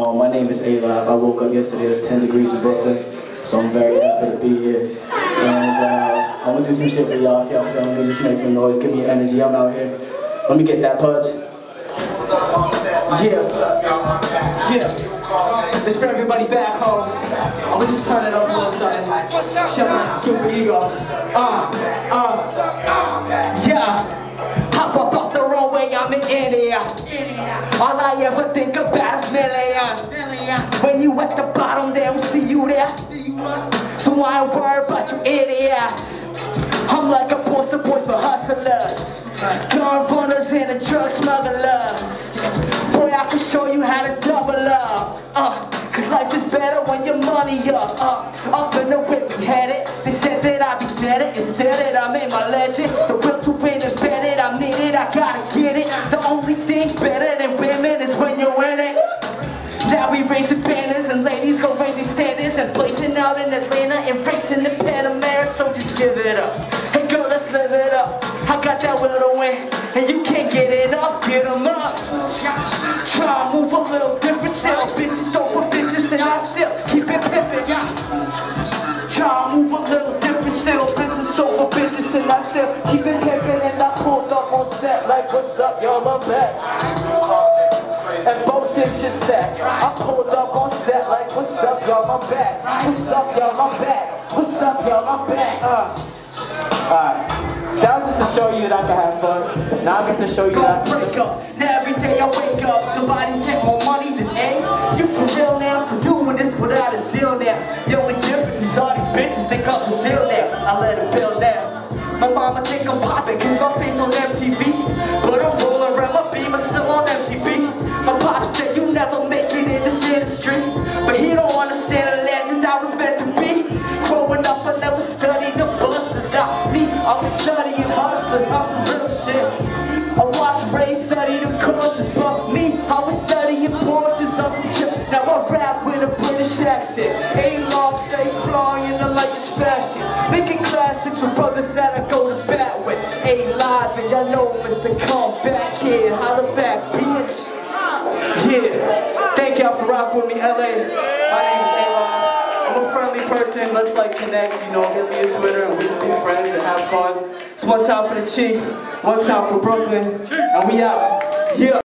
Um, my name is A-Live. I woke up yesterday, it was 10 degrees in Brooklyn, so I'm very happy to be here. And uh, I'm gonna do some shit for y'all if y'all feeling me. Just make some noise, give me energy. I'm out here. Let me get that punch. Yeah. Yeah. This for everybody back home. I'm gonna just turn it up a little something. Shut up, super ego. Uh, uh, yeah. Hop up off the runway, I'm in India. All I ever think about is million. When you at the bottom, they don't see you there. So I don't worry about you idiots. I'm like a poster boy for hustlers. Gun runners and the drug smugglers. Boy, I can show you how to double up. Uh, Cause life is better when your money up. Uh, up in the whip we headed. They said that I'd be dead. Instead, I made my legend. The will to win embedded. I mean it, I gotta get it. The only thing better I got that will to win, and you can't get enough. Get 'em up. Try to move a little different, still bitches for bitches, and I still keep it pimpin'. Try to move a little different, still bitches over bitches, and I still keep it pimpin'. And I pulled up on set like, what's up, y'all? I'm back. And both things just. I pulled up on set like, what's up, y'all? I'm back. What's up, y'all? I'm back. What's up, y'all? I'm back. Uh. That was just to show you that I can have fun. Now I get to show you that I can break up. Now every day I wake up, somebody get more money than A. You for real now, so doing this without a deal now. The only difference is all these bitches think I'm the deal now. I let it build now. My mama think I'm poppin' cause my face on MTV. But I'm rolling around my beam, I'm still on MTV. My pop said you never make it in this industry. But he don't I watched Ray study the courses, but me, I was studying Porsches on some chip. Now I rap with a British accent. A-Long stay flying in the latest fashion. Making classics for brothers that I go to bat with. A-Live, and y'all know Mr. Comeback Kid. Holla back, bitch. Yeah. Thank y'all for rocking with me, LA. My name is A-Live. I'm a friendly person. Let's like connect, you know, hit me on Twitter one time for the Chief, one time for Brooklyn, and we out. Yeah.